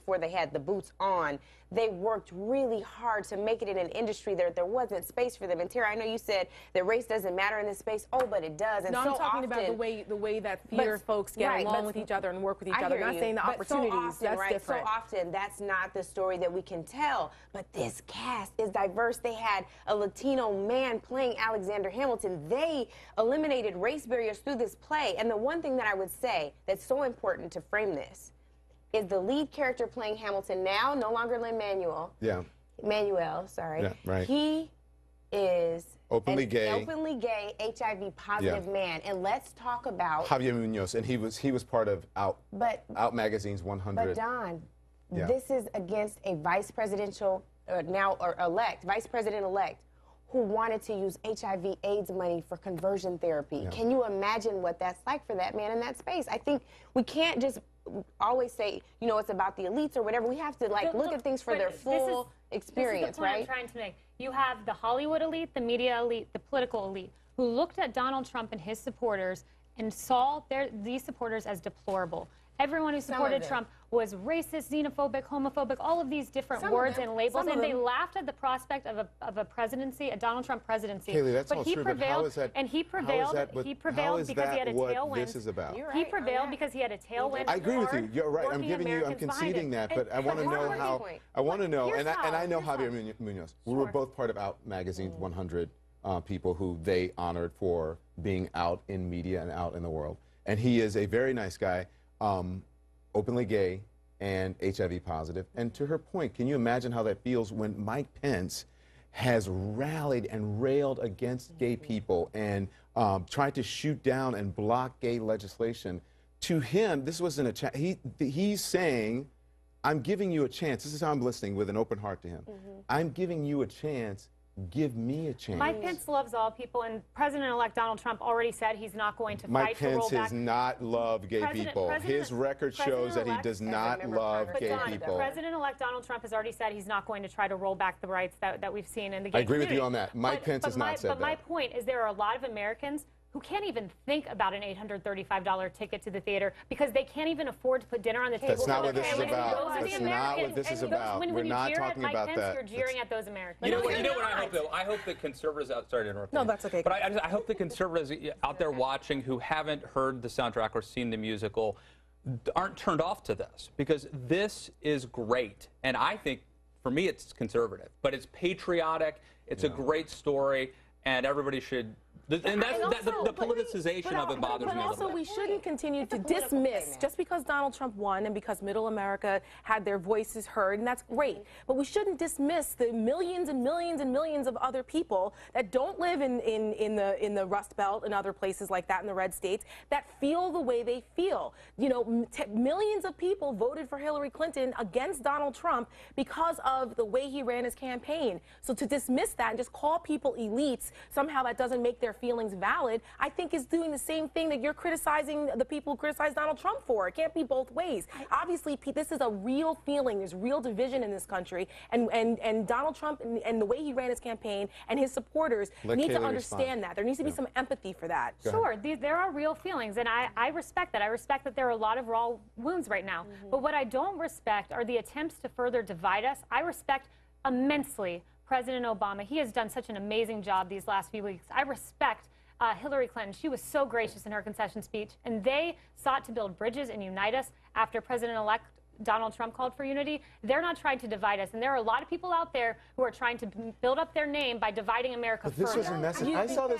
before they had the boots on, they worked really hard to make it in an industry that there wasn't space for them. And Tara, I know you said that race doesn't matter in this space. Oh, but it does. And No, so I'm talking often, about the way the way that But- folks get right, along with each other and work with each I other. hear Not you. saying the But opportunities. So often, that's right? different. So often, that's not the story that we can tell. But this cast is diverse. They had a Latino man playing Alexander Hamilton. They eliminated race barriers through this play. And the one thing that I would say that's so important to frame this is the lead character playing Hamilton now, no longer Lin Manuel. Yeah. Manuel, sorry. Yeah, right. He is Openly an gay. openly gay, HIV positive Yeah. man. And let's talk about. Javier Munoz, and he was he was part of Out but Out Magazine's 100. But Don, Yeah. this is against a vice presidential, or now or elect, vice president elect, who wanted to use HIV AIDS money for conversion therapy. Can you imagine what that's like for that man in that space? I think we can't just always say, you know, it's about the elites or whatever. We have to like The- look at things for their this is- full This is experience, the point right? I'm trying to make. You have the Hollywood elite, the media elite, the political elite, who looked at Donald Trump and his supporters and saw their, these supporters as deplorable. Everyone who supported. Trump was racist, xenophobic, homophobic, all of these different Some words and labels, some and they laughed at the prospect of a, of a presidency, a Donald Trump presidency. Kayleigh, that's but all he true, but prevailed, how is that? and he prevailed. that what- he prevailed because he had a what tailwind. this is about? You're He prevailed that. because he had a tailwind. I agree with you. You're right. I'm working giving you. I'm conceding that, but I want to know how. point. I want to know, and I, and. I know Here's Javier how. Munoz. We were both part of Out Magazine's 100 uh, people who they honored for being out in media and out in the world. And he is a very nice guy, um, openly gay and HIV positive. And to her point, can you imagine how that feels when Mike Pence has rallied and railed against gay people and um, tried to shoot down and block gay legislation? To him, this wasn't a he. He's saying, "I'm giving you a chance." This is how I'm listening with an open heart to him. I'm giving you a chance. Give me a chance. Mike Pence loves all people, and President-elect Donald Trump already said he's not going to Mike fight to Pence roll back. does not love gay President- people. President- His record shows that he does not love gay Don, people. President-elect Donald Trump has already said he's not going to try to roll back the rights that, that we've seen in the gay I agree with you on that. Mike But- Pence but has not my, said But my point is there are a lot of Americans who can't even think about an $835 ticket to the theater because they can't even afford to put dinner on the table. That's not for what their this is families. about. Those are the That's not what Americans. this is about. We're not talking at Mike about Pence, that. You're jeering at those Americans. You know No, what? You you're know what I hope though. I hope the conservatives out. Sorry to interrupt. No, you. that's okay. But I, I, just, I hope the conservatives out there watching who haven't heard the soundtrack or seen the musical aren't turned off to this because this is great, and I think for me it's conservative, but it's patriotic. It's a great story, and everybody should. And that's And that, the, also- the politicization of it bothers but me a also, little we shouldn't continue to dismiss statement. just because Donald Trump won and because Middle America had their voices heard, and that's great. But we shouldn't dismiss the millions and millions and millions of other people that don't live in, in, in the in the Rust Belt and other places like that in the red states that feel the way they feel. You know, m- t- millions of people voted for Hillary Clinton against Donald Trump because of the way he ran his campaign. So to dismiss that and just call people elites somehow that doesn't make their feelings valid, I think is doing the same thing that you're criticizing the people who criticize Donald Trump for. It can't be both ways. Obviously, Pete, this is a real feeling. There's real division in this country, and and and Donald Trump and, and the way he ran his campaign and his supporters Let need to understand respond. that. There needs to be some empathy for that. Sure, these, there are real feelings, and I, I respect that. I respect that there are a lot of raw wounds right now. Mm-hmm. But what I don't respect are the attempts to further divide us. I respect immensely President Obama. He has done such an amazing job these last few weeks. I respect uh, Hillary Clinton. She was so gracious in her concession speech, and they sought to build bridges and unite us after President elect Donald Trump called for unity. They're not trying to divide us, and there are a lot of people out there who are trying to build up their name by dividing America But this further. was a message. I saw this